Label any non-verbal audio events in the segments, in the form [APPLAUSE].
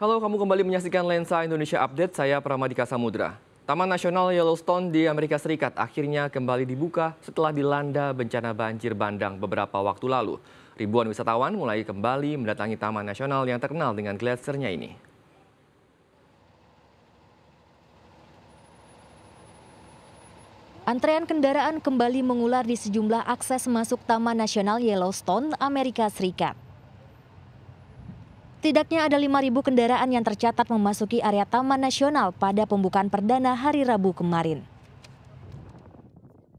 Halo, kamu kembali menyaksikan Lensa Indonesia Update. Saya Pramadika Samudra. Taman Nasional Yellowstone di Amerika Serikat akhirnya kembali dibuka setelah dilanda bencana banjir bandang beberapa waktu lalu. Ribuan wisatawan mulai kembali mendatangi Taman Nasional yang terkenal dengan gletsernya ini. Antrean kendaraan kembali mengular di sejumlah akses masuk Taman Nasional Yellowstone, Amerika Serikat. Setidaknya ada 5.000 kendaraan yang tercatat memasuki area Taman Nasional pada pembukaan perdana hari Rabu kemarin.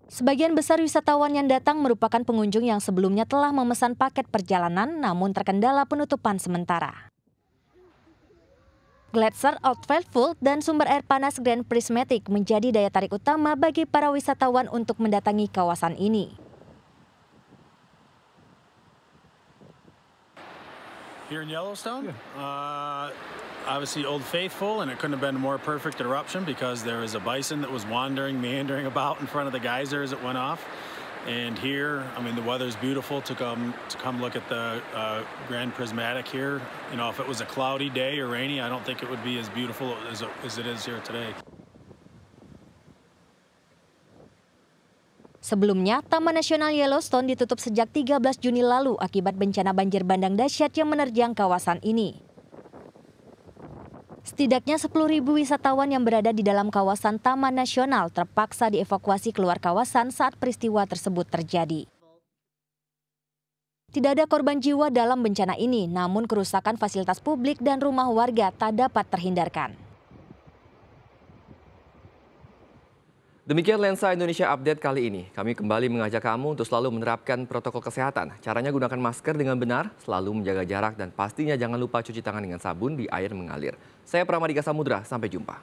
Sebagian besar wisatawan yang datang merupakan pengunjung yang sebelumnya telah memesan paket perjalanan namun terkendala penutupan sementara. Gletser Old Faithful dan sumber air panas Grand Prismatic menjadi daya tarik utama bagi para wisatawan untuk mendatangi kawasan ini. Here in Yellowstone, uh, obviously Old Faithful, and it couldn't have been a more perfect eruption because there was a bison that was wandering, [LAUGHS] meandering about in front of the geyser as it went off. And here, I mean, the weather's beautiful to come to come look at the uh, Grand Prismatic here. You know, if it was a cloudy day or rainy, I don't think it would be as beautiful as, as it is here today. Sebelumnya, Taman Nasional Yellowstone ditutup sejak 13 Juni lalu akibat bencana banjir bandang dahsyat yang menerjang kawasan ini. Setidaknya 10.000 wisatawan yang berada di dalam kawasan Taman Nasional terpaksa dievakuasi keluar kawasan saat peristiwa tersebut terjadi. Tidak ada korban jiwa dalam bencana ini, namun kerusakan fasilitas publik dan rumah warga tak dapat terhindarkan. Demikian Lensa Indonesia Update kali ini. Kami kembali mengajak kamu untuk selalu menerapkan protokol kesehatan. Caranya gunakan masker dengan benar, selalu menjaga jarak, dan pastinya jangan lupa cuci tangan dengan sabun di air mengalir. Saya Pramadika Samudra, sampai jumpa.